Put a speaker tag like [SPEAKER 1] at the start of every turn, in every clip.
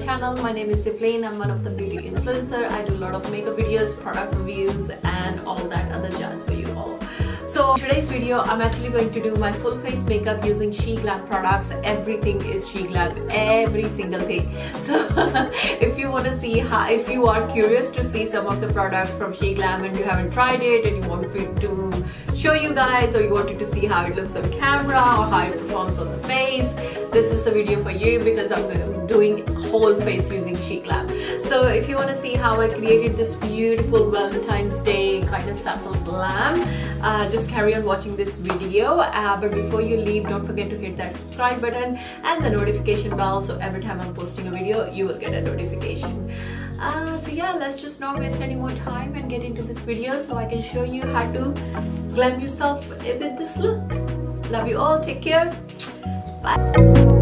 [SPEAKER 1] channel. My name is Siflane I'm one of the beauty influencer. I do a lot of makeup videos product reviews and all that other jazz for you all. So today's video I'm actually going to do my full face makeup using SheGlam products. Everything is SheGlam every single thing. So if you want to see how if you are curious to see some of the products from SheGlam and you haven't tried it and you want me to show you guys or you wanted to see how it looks on camera or how it performs on the face this is the video for you because I'm doing whole face using SheGlam so if you want to see how I created this beautiful Valentine's Day kind of sample glam uh, just carry on watching this video. Uh, but before you leave don't forget to hit that subscribe button and the notification bell so every time I'm posting a video you will get a notification. Uh, so yeah let's just not waste any more time and get into this video so I can show you how to glam yourself with this look. Love you all. Take care bye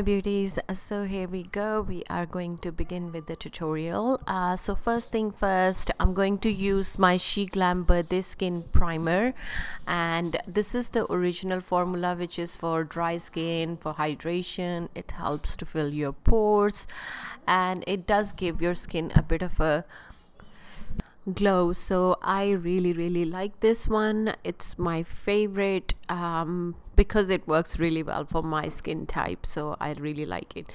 [SPEAKER 1] my beauties. So here we go. We are going to begin with the tutorial. Uh, so first thing first I'm going to use my SheGlam birthday skin primer. And this is the original formula which is for dry skin for hydration. It helps to fill your pores. And it does give your skin a bit of a glow. So I really really like this one. It's my favorite um, because it works really well for my skin type so I really like it.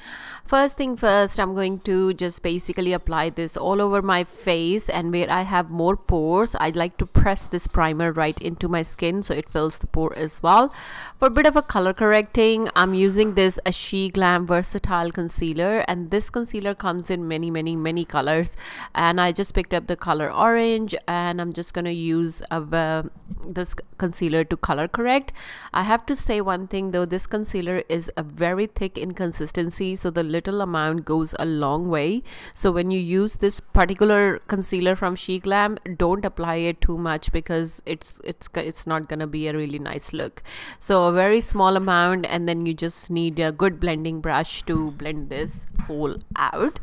[SPEAKER 1] First thing first I'm going to just basically apply this all over my face and where I have more pores I like to press this primer right into my skin so it fills the pore as well. For a bit of a color correcting I'm using this a SheGlam versatile concealer and this concealer comes in many many many colors. And I just picked up the color orange and I'm just gonna use uh, this concealer to color correct. I have to say one thing though. This concealer is a very thick in consistency so the little amount goes a long way. So when you use this particular concealer from She Glam, don't apply it too much because it's it's it's not gonna be a really nice look. So a very small amount and then you just need a good blending brush to blend this whole out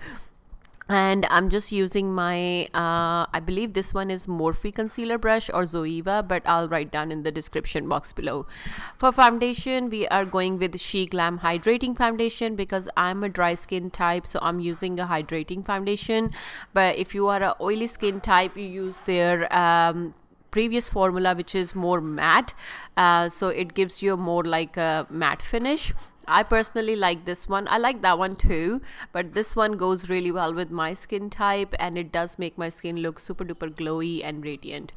[SPEAKER 1] and I'm just using my uh, I believe this one is Morphe concealer brush or Zoeva but I'll write down in the description box below. For foundation we are going with She Glam hydrating foundation because I'm a dry skin type so I'm using a hydrating foundation. But if you are a oily skin type you use their um, previous formula which is more matte. Uh, so it gives you a more like a matte finish I personally like this one. I like that one too, but this one goes really well with my skin type and it does make my skin look super duper glowy and radiant.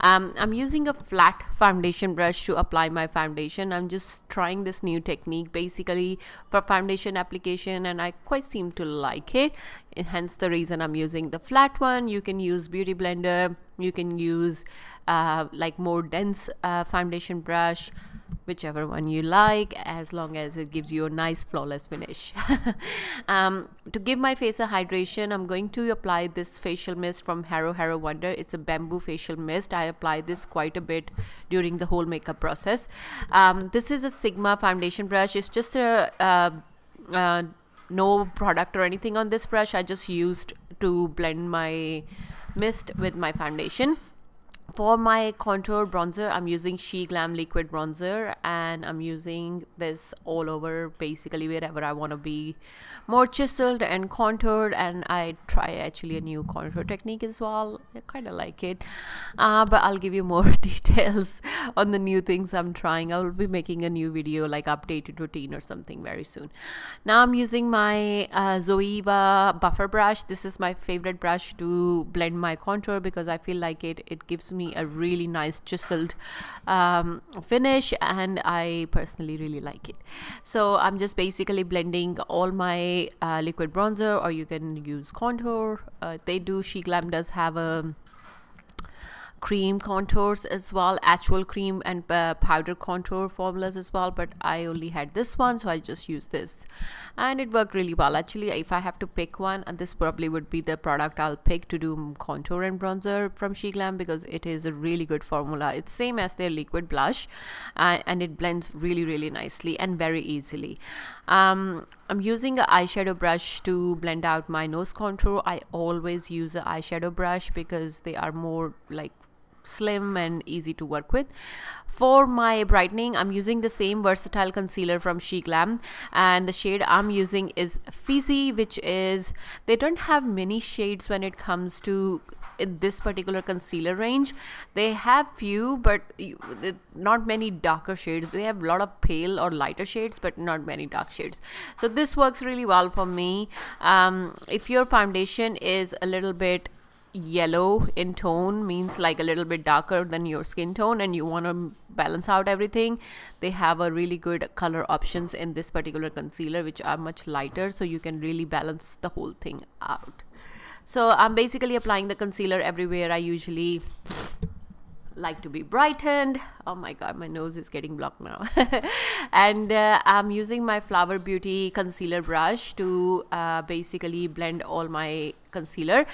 [SPEAKER 1] Um, I'm using a flat foundation brush to apply my foundation. I'm just trying this new technique basically for foundation application and I quite seem to like it. Hence the reason I'm using the flat one. You can use Beauty Blender. You can use uh, like more dense uh, foundation brush whichever one you like as long as it gives you a nice flawless finish. Um, to give my face a hydration I'm going to apply this facial mist from Haruharu Wonder. It's a bamboo facial mist. I apply this quite a bit during the whole makeup process. Um, this is a Sigma foundation brush. It's just a uh, uh, no product or anything on this brush. I just used to blend my mist with my foundation for my contour bronzer i'm using She Glam liquid bronzer and i'm using this all over basically wherever i want to be. More chiseled and contoured and i try actually a new contour technique as well. I kind of like it. Uh, but i'll give you more details on the new things i'm trying. I will be making a new video like updated routine or something very soon. Now i'm using my uh, zoeva buffer brush. This is my favorite brush to blend my contour because i feel like it it gives me a really nice chiseled um, finish and I personally really like it. So I'm just basically blending all my uh, liquid bronzer or you can use contour. Uh, they do She glam does have a cream contours as well actual cream and uh, powder contour formulas as well but I only had this one so I just used this. And it worked really well. Actually if I have to pick one and this probably would be the product I'll pick to do contour and bronzer from SheGlam because it is a really good formula. It's same as their liquid blush uh, and it blends really really nicely and very easily. Um, I'm using an eyeshadow brush to blend out my nose contour. I always use an eyeshadow brush because they are more like slim and easy to work with. For my brightening i'm using the same versatile concealer from SheGlam and the shade i'm using is Fiji which is they don't have many shades when it comes to this particular concealer range. They have few but not many darker shades. They have a lot of pale or lighter shades but not many dark shades. So this works really well for me. Um, if your foundation is a little bit yellow in tone means like a little bit darker than your skin tone and you want to balance out everything. They have a really good color options in this particular concealer which are much lighter so you can really balance the whole thing out. So i'm basically applying the concealer everywhere. I usually like to be brightened. Oh my god my nose is getting blocked now. And uh, i'm using my flower beauty concealer brush to uh, basically blend all my concealer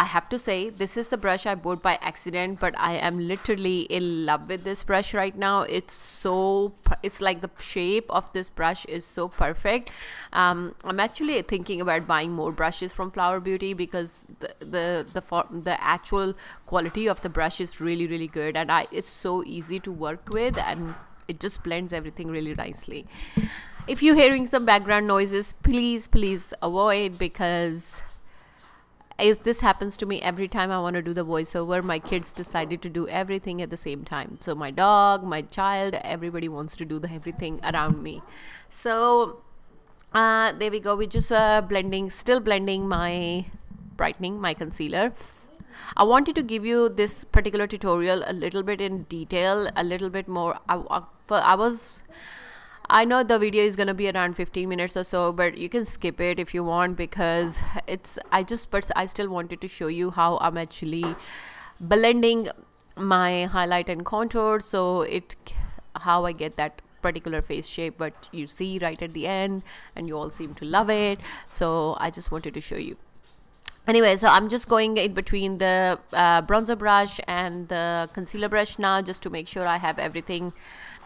[SPEAKER 1] I have to say this is the brush I bought by accident but I am literally in love with this brush right now. It's so it's like the shape of this brush is so perfect. Um, I'm actually thinking about buying more brushes from Flower Beauty because the the the, for, the actual quality of the brush is really really good and I it's so easy to work with and it just blends everything really nicely. If you're hearing some background noises please please avoid because this happens to me every time I want to do the voiceover. My kids decided to do everything at the same time. So my dog, my child, everybody wants to do the everything around me. So uh, there we go. We're just uh, blending, still blending my brightening, my concealer. I wanted to give you this particular tutorial a little bit in detail, a little bit more. I, I, I was I know the video is gonna be around 15 minutes or so, but you can skip it if you want because it's I just but I still wanted to show you how I'm actually blending my highlight and contour. So it how I get that particular face shape what you see right at the end and you all seem to love it. So I just wanted to show you. Anyway so i'm just going in between the uh, bronzer brush and the concealer brush now just to make sure i have everything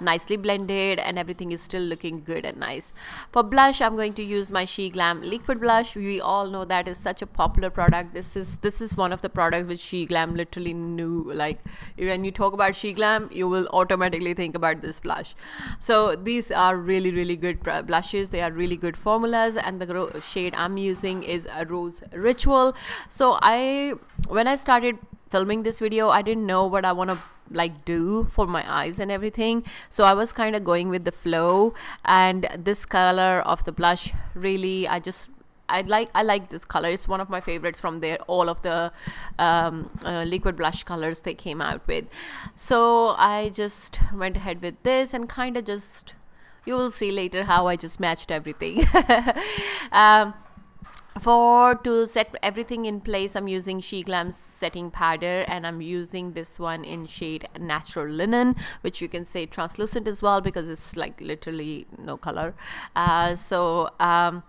[SPEAKER 1] nicely blended and everything is still looking good and nice. For blush i'm going to use my she glam liquid blush. We all know that is such a popular product. This is this is one of the products which she glam literally knew like when you talk about she glam you will automatically think about this blush. So these are really really good blushes. They are really good formulas and the shade i'm using is a rose ritual. So i when i started filming this video i didn't know what i want to like do for my eyes and everything so i was kind of going with the flow and this color of the blush really i just I like I like this color. It's one of my favorites from there. All of the um, uh, liquid blush colors they came out with. So I just went ahead with this and kind of just you will see later how I just matched everything. um, for to set everything in place i'm using she SheGlam's setting powder and i'm using this one in shade natural linen which you can say translucent as well because it's like literally no color. Uh, so um,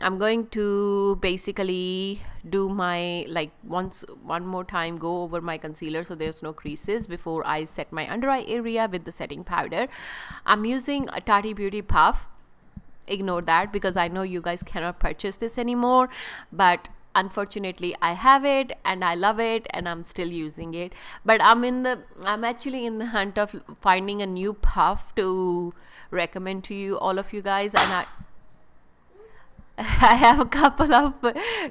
[SPEAKER 1] I'm going to basically do my like once one more time go over my concealer so there's no creases before I set my under eye area with the setting powder. I'm using a Tati Beauty Puff ignore that because I know you guys cannot purchase this anymore but unfortunately i have it and i love it and i'm still using it. But i'm in the i'm actually in the hunt of finding a new puff to recommend to you all of you guys and i I have a couple of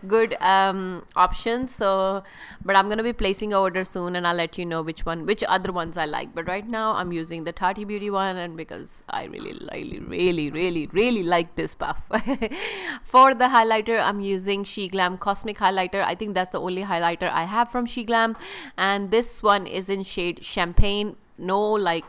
[SPEAKER 1] good um, options. So, but I'm gonna be placing order soon, and I'll let you know which one, which other ones I like. But right now, I'm using the Tati Beauty one, and because I really, really, really, really, really like this puff. For the highlighter, I'm using She Glam Cosmic Highlighter. I think that's the only highlighter I have from She Glam, and this one is in shade Champagne. No like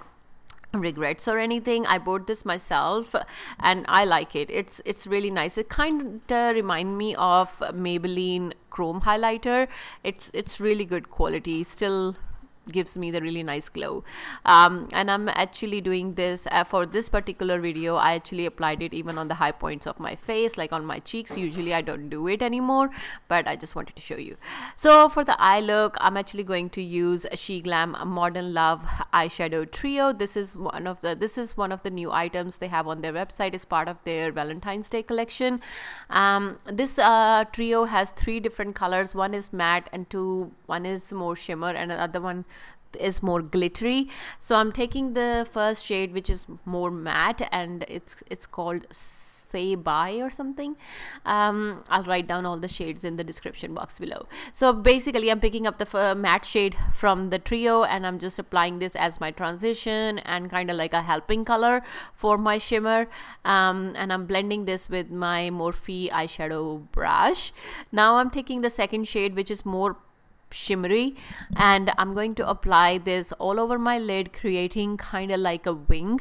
[SPEAKER 1] regrets or anything i bought this myself and i like it. It's it's really nice. It kind of remind me of maybelline chrome highlighter. It's it's really good quality. Still gives me the really nice glow. Um, and I'm actually doing this uh, for this particular video I actually applied it even on the high points of my face like on my cheeks. Usually I don't do it anymore but I just wanted to show you. So for the eye look I'm actually going to use She Glam Modern Love eyeshadow trio. This is one of the this is one of the new items they have on their website. As part of their Valentine's Day collection. Um, this uh, trio has three different colors. One is matte and two one is more shimmer and another one is more glittery. So i'm taking the first shade which is more matte and it's it's called say bye or something. Um, I'll write down all the shades in the description box below. So basically I'm picking up the matte shade from the trio and I'm just applying this as my transition and kind of like a helping color for my shimmer. Um, and I'm blending this with my Morphe eyeshadow brush. Now I'm taking the second shade which is more shimmery and I'm going to apply this all over my lid creating kind of like a wing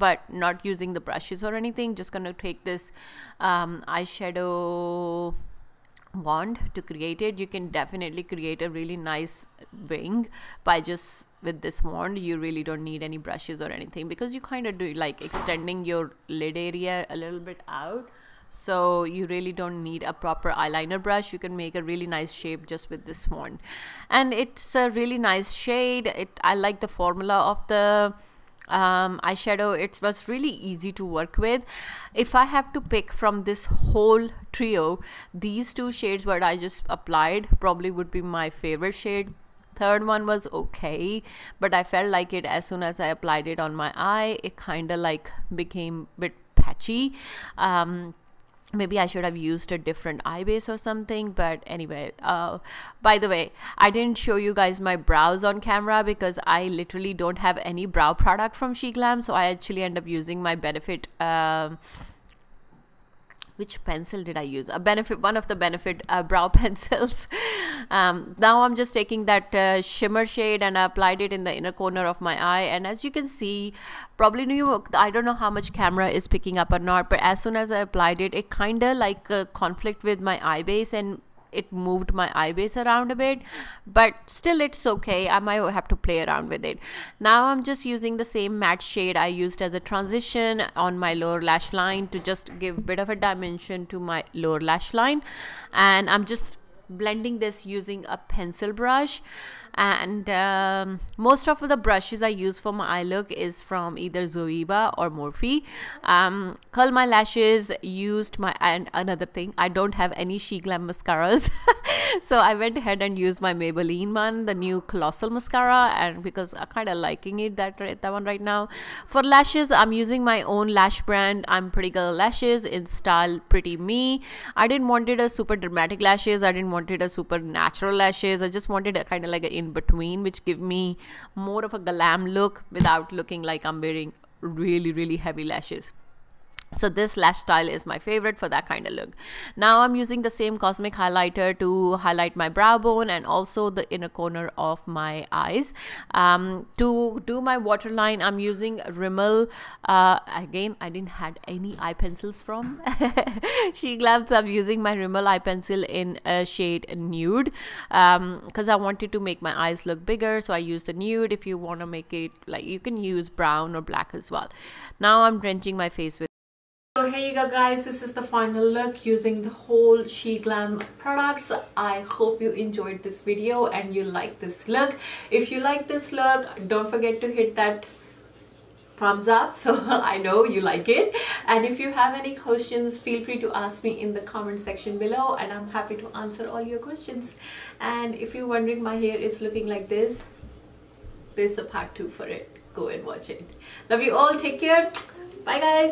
[SPEAKER 1] but not using the brushes or anything. Just gonna take this um, eyeshadow wand to create it. You can definitely create a really nice wing by just with this wand you really don't need any brushes or anything because you kind of do like extending your lid area a little bit out so you really don't need a proper eyeliner brush. You can make a really nice shape just with this one and it's a really nice shade. It i like the formula of the um, eyeshadow. It was really easy to work with. If I have to pick from this whole trio these two shades what I just applied probably would be my favorite shade. Third one was okay but I felt like it as soon as I applied it on my eye it kind of like became a bit patchy. Um, maybe I should have used a different eye base or something but anyway uh, by the way I didn't show you guys my brows on camera because I literally don't have any brow product from SheGlam so I actually end up using my Benefit uh, which pencil did I use? A benefit, one of the benefit uh, brow pencils. um, now I'm just taking that uh, shimmer shade and I applied it in the inner corner of my eye. And as you can see, probably new, York, I don't know how much camera is picking up or not, but as soon as I applied it, it kind of like conflict with my eye base and it moved my eye base around a bit but still it's okay. I might have to play around with it. Now i'm just using the same matte shade i used as a transition on my lower lash line to just give a bit of a dimension to my lower lash line. And i'm just blending this using a pencil brush. And um, most of the brushes I use for my eye look is from either Zoeva or Morphe. Um, curl my lashes used my and another thing I don't have any SheGlam mascaras so I went ahead and used my Maybelline one the new colossal mascara and because I'm kind of liking it that that one right now. For lashes I'm using my own lash brand I'm Pretty Girl Lashes in style Pretty Me. I didn't wanted a super dramatic lashes I didn't wanted a super natural lashes I just wanted a kind of like an in between which give me more of a glam look without looking like I'm wearing really really heavy lashes so this lash style is my favorite for that kind of look. Now i'm using the same cosmic highlighter to highlight my brow bone and also the inner corner of my eyes. Um, to do my waterline i'm using rimmel uh, again i didn't had any eye pencils from. SheGlam i'm using my rimmel eye pencil in a shade nude because um, i wanted to make my eyes look bigger. So i use the nude if you want to make it like you can use brown or black as well. Now i'm drenching my face with so here you go guys, this is the final look using the whole She Glam products. I hope you enjoyed this video and you like this look. If you like this look, don't forget to hit that thumbs up so I know you like it. And if you have any questions feel free to ask me in the comment section below and I'm happy to answer all your questions. And if you're wondering my hair is looking like this there's a part two for it. Go and watch it. Love you all. Take care. Bye guys